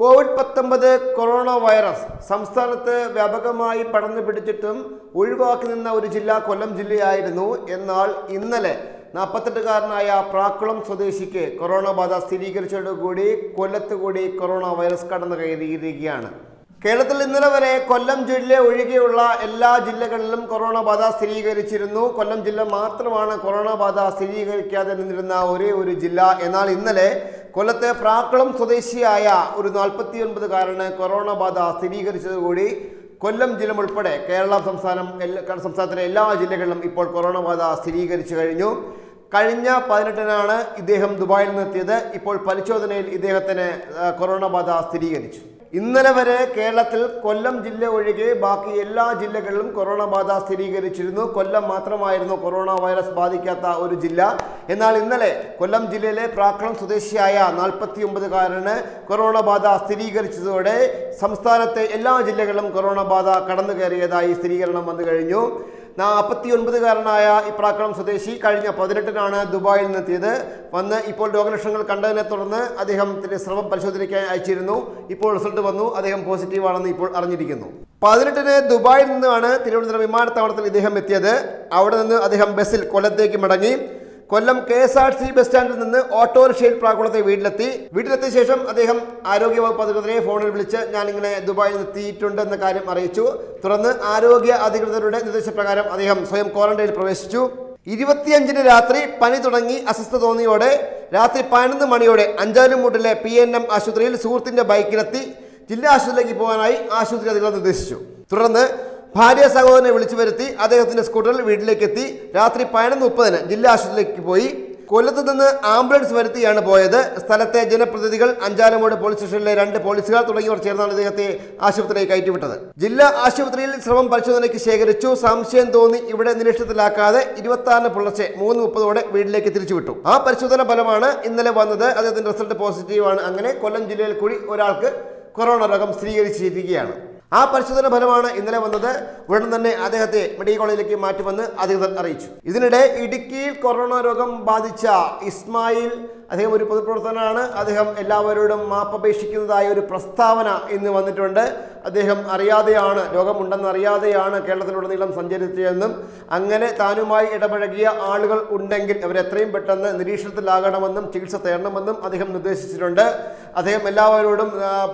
Covid പത്തൊമ്പത് corona virus സംസ്ഥാനത്ത് വ്യാപകമായി പടർന്നു പിടിച്ചിട്ടും ഒഴിവാക്കി നിന്ന ഒരു ജില്ല കൊല്ലം ജില്ലയായിരുന്നു. എന്നാൽ ഇന്നലെ നാൽപ്പത്തെട്ടുകാരനായ പ്രാക്കുളം സ്വദേശിക്ക് കൊറോണ ബാധ സ്ഥിരീകരിച്ചതോടുകൂടി കൊല്ലത്ത് കൂടി കൊറോണ വൈറസ് കടന്നു കയറിയിരിക്കുകയാണ് കേരളത്തിൽ ഇന്നലെ വരെ കൊല്ലം ജില്ല ഒഴികെയുള്ള എല്ലാ ജില്ലകളിലും കൊറോണ ബാധ സ്ഥിരീകരിച്ചിരുന്നു. കൊല്ലം ജില്ല മാത്രമാണ് കൊറോണ ബാധ സ്ഥിരീകരിക്കാതെ നിന്നിരുന്ന ഒരേ ഒരു ജില്ല. എന്നാൽ ഇന്നലെ കൊല്ലത്തെ പ്രാക്കുളം സ്വദേശിയായ ഒരു നാൽപ്പത്തി ഒൻപതുകാരന് കൊറോണ ബാധ സ്ഥിരീകരിച്ചതുകൂടി കൊല്ലം ജില്ല ഉൾപ്പെടെ കേരള സംസ്ഥാനം എല്ലാ സംസ്ഥാനത്തിലെ എല്ലാ ജില്ലകളിലും ഇപ്പോൾ കൊറോണ ബാധ സ്ഥിരീകരിച്ചു കഴിഞ്ഞു. കഴിഞ്ഞ പതിനെട്ടിനാണ് ഇദ്ദേഹം ദുബായിൽ നിന്നെത്തിയത്. ഇപ്പോൾ പരിശോധനയിൽ ഇദ്ദേഹത്തിന് കൊറോണ ബാധ സ്ഥിരീകരിച്ചു. ഇന്നലെ വരെ കേരളത്തിൽ കൊല്ലം ജില്ല ഒഴികെ ബാക്കി എല്ലാ ജില്ലകളിലും കൊറോണ ബാധ സ്ഥിരീകരിച്ചിരുന്നു. കൊല്ലം മാത്രമായിരുന്നു കൊറോണ വൈറസ് ബാധിക്കാത്ത ഒരു ജില്ല. എന്നാൽ ഇന്നലെ കൊല്ലം ജില്ലയിലെ പ്രാക്കളം സ്വദേശിയായ നാൽപ്പത്തി ഒമ്പതുകാരന് കൊറോണ ബാധ സ്ഥിരീകരിച്ചതോടെ സംസ്ഥാനത്തെ എല്ലാ ജില്ലകളിലും കൊറോണ ബാധ കടന്നു കയറിയതായി സ്ഥിരീകരണം വന്നു കഴിഞ്ഞു നാൽപ്പത്തി ഒൻപതുകാരനായ ഇപ്രാക്കളം സ്വദേശി കഴിഞ്ഞ പതിനെട്ടിനാണ് ദുബായിൽ നിന്നെത്തിയത്. വന്ന് ഇപ്പോൾ രോഗലക്ഷണങ്ങൾ കണ്ടതിനെ തുടർന്ന് അദ്ദേഹത്തിന്റെ സ്രവം പരിശോധനയ്ക്കായി അയച്ചിരുന്നു. ഇപ്പോൾ റിസൾട്ട് വന്നു. അദ്ദേഹം പോസിറ്റീവാണെന്ന് ഇപ്പോൾ അറിഞ്ഞിരിക്കുന്നു. പതിനെട്ടിന് ദുബായിൽ നിന്നാണ് തിരുവനന്തപുരം വിമാനത്താവളത്തിൽ ഇദ്ദേഹം എത്തിയത്. അവിടെ നിന്ന് അദ്ദേഹം ബസ്സിൽ കൊല്ലത്തേക്ക് മടങ്ങി. Kollam K S R C bus സ്റ്റാൻഡിൽ നിന്ന് ഓട്ടോറിക്ഷയിൽ പ്രാകുളത്തെ വീട്ടിലെത്തി. വീട്ടിലെത്തിയ ശേഷം അദ്ദേഹം ആരോഗ്യ വകുപ്പ് അധികൃതരെ ഫോണിൽ വിളിച്ച് ഞാനിങ്ങനെ ദുബായിൽ എത്തിയിട്ടുണ്ട് എന്ന കാര്യം അറിയിച്ചു. തുടർന്ന് ആരോഗ്യ അധികൃതരുടെ നിർദ്ദേശപ്രകാരം അദ്ദേഹം സ്വയം ക്വാറന്റൈനിൽ പ്രവേശിച്ചു. ഇരുപത്തിയഞ്ചിന് രാത്രി പനി തുടങ്ങി അസ്വസ്ഥ തോന്നിയോടെ രാത്രി പതിനൊന്ന് മണിയോടെ അഞ്ചാലുമൂട്ടിലെ പി എൻ എം ആശുപത്രിയിൽ സുഹൃത്തിന്റെ ബൈക്കിലെത്തി. ജില്ലാ ആശുപത്രിയിലേക്ക് പോകാനായി ആശുപത്രി അധികൃതർ നിർദ്ദേശിച്ചു. തുടർന്ന് ഭാര്യ സഹോദരനെ വിളിച്ചു വരുത്തി അദ്ദേഹത്തിന്റെ സ്കൂട്ടറിൽ വീട്ടിലേക്ക് എത്തി രാത്രി പതിനൊന്ന് മുപ്പതിന് ജില്ലാ ആശുപത്രിയിലേക്ക് പോയി. കൊല്ലത്ത് നിന്ന് ആംബുലൻസ് വരുത്തിയാണ് പോയത്. സ്ഥലത്തെ ജനപ്രതിനിധികൾ അഞ്ചാലമൂട് പോലീസ് സ്റ്റേഷനിലെ രണ്ട് പോലീസുകാർ തുടങ്ങിയവർ ചേർന്നാണ് ഇദ്ദേഹത്തെ ആശുപത്രിയിൽ കയറ്റിവിട്ടത്. ജില്ലാ ആശുപത്രിയിൽ ശ്രമം പരിശോധനയ്ക്ക് ശേഖരിച്ചു. സംശയം തോന്നി ഇവിടെ നിരീക്ഷണത്തിലാക്കാതെ ഇരുപത്തി ആറിന് പുലർച്ചെ മൂന്ന് മുപ്പതോടെ വീട്ടിലേക്ക് തിരിച്ചുവിട്ടു. ആ പരിശോധന ഫലമാണ് ഇന്നലെ വന്നത്. അദ്ദേഹത്തിന്റെ റിസൾട്ട് പോസിറ്റീവാണ്. അങ്ങനെ കൊല്ലം ജില്ലയിൽ കൂടി ഒരാൾക്ക് കൊറോണ രോഗം സ്ഥിരീകരിച്ചിരിക്കുകയാണ്. ആ പരിശോധന ഫലമാണ് ഇന്നലെ വന്നത്. ഉടൻ തന്നെ അദ്ദേഹത്തെ മെഡിക്കൽ കോളേജിലേക്ക് മാറ്റുമെന്ന് അധികൃതർ അറിയിച്ചു. ഇതിനിടെ ഇടുക്കിയിൽ കൊറോണ രോഗം ബാധിച്ച ഇസ്മായിൽ അദ്ദേഹം ഒരു പൊതുപ്രവർത്തകനാണ്. അദ്ദേഹം എല്ലാവരോടും മാപ്പപേക്ഷിക്കുന്നതായ ഒരു പ്രസ്താവന ഇന്ന് വന്നിട്ടുണ്ട്. അദ്ദേഹം അറിയാതെയാണ് രോഗമുണ്ടെന്ന് അറിയാതെയാണ് കേരളത്തിലുടനീളം സഞ്ചരിച്ചതെന്നും അങ്ങനെ താനുമായി ഇടപഴകിയ ആളുകൾ ഉണ്ടെങ്കിൽ അവരെത്രയും പെട്ടെന്ന് നിരീക്ഷണത്തിലാകണമെന്നും ചികിത്സ തേടണമെന്നും അദ്ദേഹം നിർദ്ദേശിച്ചിട്ടുണ്ട്. അദ്ദേഹം എല്ലാവരോടും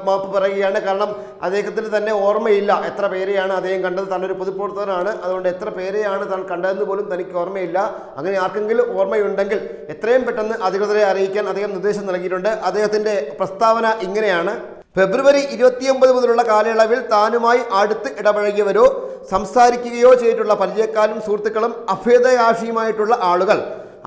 മാപ്പ് പറയുകയാണ്. കാരണം അദ്ദേഹത്തിന് തന്നെ ഓർമ്മയില്ല എത്ര പേരെയാണ് അദ്ദേഹം കണ്ടത്. താൻ ഒരു പൊതുപ്രവർത്തകനാണ്. അതുകൊണ്ട് എത്ര പേരെയാണ് താൻ കണ്ടതെന്ന് പോലും തനിക്ക് ഓർമ്മയില്ല. അങ്ങനെ ആർക്കെങ്കിലും ഓർമ്മയുണ്ടെങ്കിൽ എത്രയും പെട്ടെന്ന് അധികൃതരെ അറിയിക്കാൻ അദ്ദേഹം നിർദ്ദേശം നൽകിയിട്ടുണ്ട്. അദ്ദേഹത്തിന്റെ പ്രസ്താവന ഇങ്ങനെയാണ്. ഫെബ്രുവരി ഇരുപത്തിയൊമ്പത് മുതലുള്ള കാലയളവിൽ താനുമായി അടുത്ത് ഇടപഴകിയവരോ സംസാരിക്കുകയോ ചെയ്തിട്ടുള്ള പരിചയക്കാരും സുഹൃത്തുക്കളും അഭേദയാഷിയുമായിട്ടുള്ള ആളുകൾ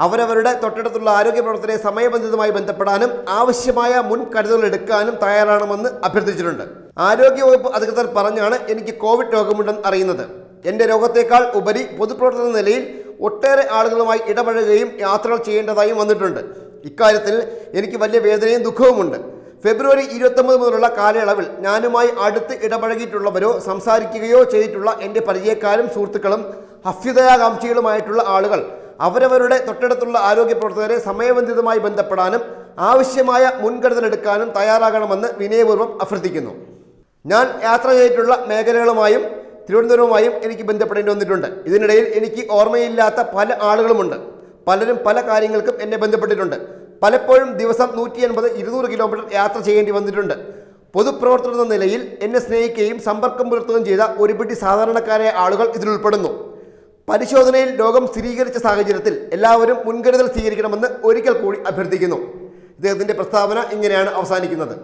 അവരവരുടെ തൊട്ടടുത്തുള്ള ആരോഗ്യ പ്രവർത്തനത്തെ സമയബന്ധിതമായി ബന്ധപ്പെടാനും ആവശ്യമായ മുൻകരുതലുകൾ എടുക്കാനും തയ്യാറാണെന്ന് അഭ്യർത്ഥിച്ചിട്ടുണ്ട്. ആരോഗ്യവകുപ്പ് അധികൃതർ പറഞ്ഞാണ് എനിക്ക് കോവിഡ് രോഗമുണ്ടെന്ന് അറിയുന്നത്. എന്റെ രോഗത്തേക്കാൾ ഉപരി പൊതുപ്രവർത്തന നിലയിൽ ഒട്ടേറെ ആളുകളുമായി ഇടപഴകുകയും യാത്രകൾ ചെയ്യേണ്ടതായും വന്നിട്ടുണ്ട്. ഇക്കാര്യത്തിൽ എനിക്ക് വലിയ വേദനയും ദുഃഖവുമുണ്ട്. ഫെബ്രുവരി ഇരുപത്തൊമ്പത് മുതലുള്ള കാലയളവിൽ ഞാനുമായി അടുത്ത് ഇടപഴകിയിട്ടുള്ളവരോ സംസാരിക്കുകയോ ചെയ്തിട്ടുള്ള എന്റെ പരിചയക്കാരും സുഹൃത്തുക്കളും അഭ്യുദയാകാംക്ഷികളുമായിട്ടുള്ള ആളുകൾ അവരവരുടെ തൊട്ടടുത്തുള്ള ആരോഗ്യ പ്രവർത്തകരെ സമയബന്ധിതമായി ബന്ധപ്പെടാനും ആവശ്യമായ മുൻകരുതലെടുക്കാനും തയ്യാറാകണമെന്ന് വിനയപൂർവം അഭ്യർത്ഥിക്കുന്നു. ഞാൻ യാത്ര ചെയ്തിട്ടുള്ള മേഖലകളുമായും തിരുവനന്തപുരവുമായും എനിക്ക് ബന്ധപ്പെടേണ്ടി വന്നിട്ടുണ്ട്. ഇതിനിടയിൽ എനിക്ക് ഓർമ്മയില്ലാത്ത പല ആളുകളുമുണ്ട്. പലരും പല കാര്യങ്ങൾക്കും എന്നെ ബന്ധപ്പെട്ടിട്ടുണ്ട്. പലപ്പോഴും ദിവസം നൂറ്റി എൺപത് ഇരുന്നൂറ് കിലോമീറ്റർ യാത്ര ചെയ്യേണ്ടി വന്നിട്ടുണ്ട്. പൊതുപ്രവർത്തകർ എന്ന നിലയിൽ എന്നെ സ്നേഹിക്കുകയും സമ്പർക്കം പുലർത്തുകയും ചെയ്ത ഒരുപിടി സാധാരണക്കാരായ ആളുകൾ ഇതിലുൾപ്പെടുന്നു പരിശോധനയിൽ രോഗം സ്ഥിരീകരിച്ച സാഹചര്യത്തിൽ എല്ലാവരും മുൻകരുതൽ സ്വീകരിക്കണമെന്ന് ഒരിക്കൽ കൂടി അഭ്യർത്ഥിക്കുന്നു. ഇദ്ദേഹത്തിന്റെ പ്രസ്താവന ഇങ്ങനെയാണ് അവസാനിക്കുന്നത്.